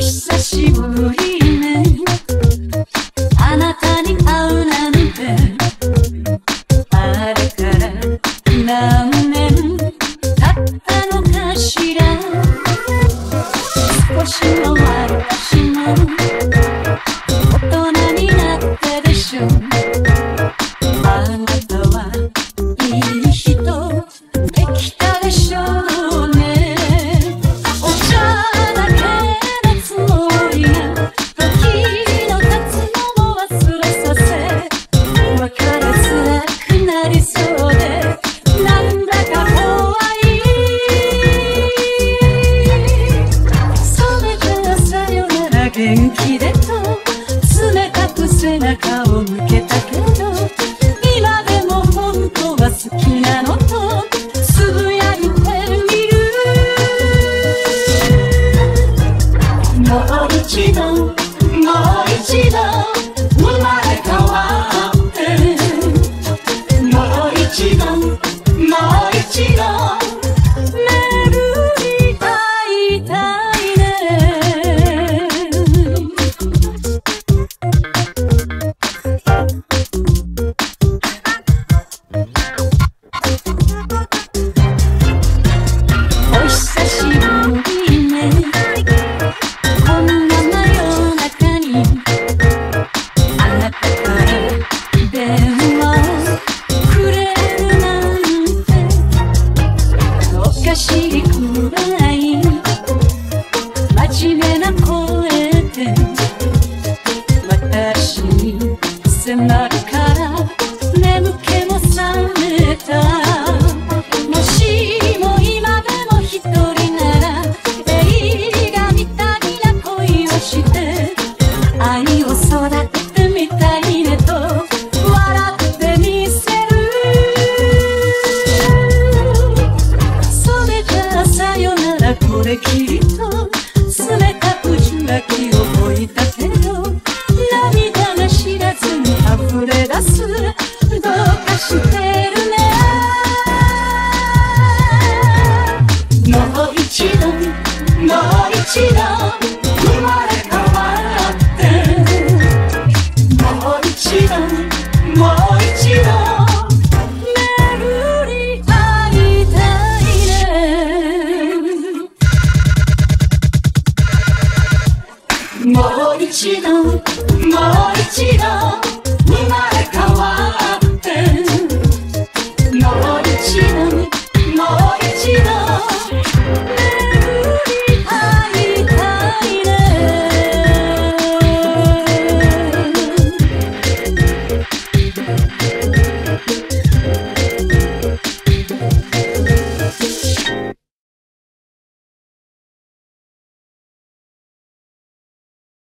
久しぶりね。あなたに会うなんて。あれから何年経ったのかしら。少しの私も大ら元気でと冷たく背中を向けたけど今でも本当は好きなのとつぶやいてみる。もう一度もう一度。迫るれ出すどうかしてるねもう一度もう一度生まれ変わってもう一度もう一度めぐりたいねもう一度もう一度。Simarakawa.